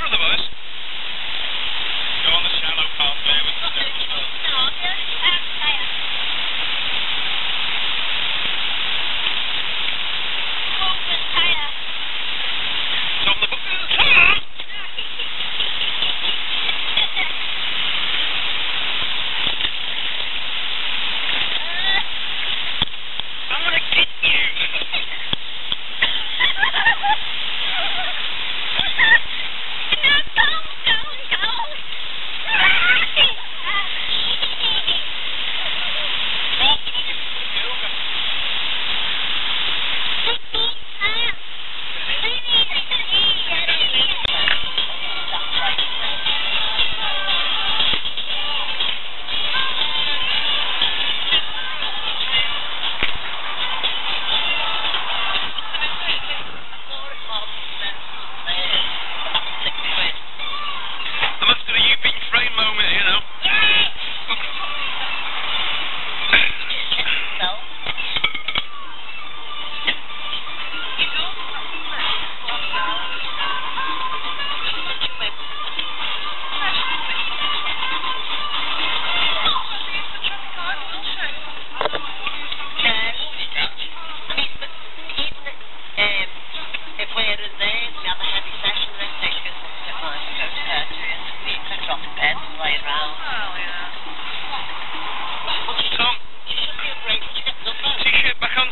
I'll playing around. Well, yeah. What's? T-shirt back on.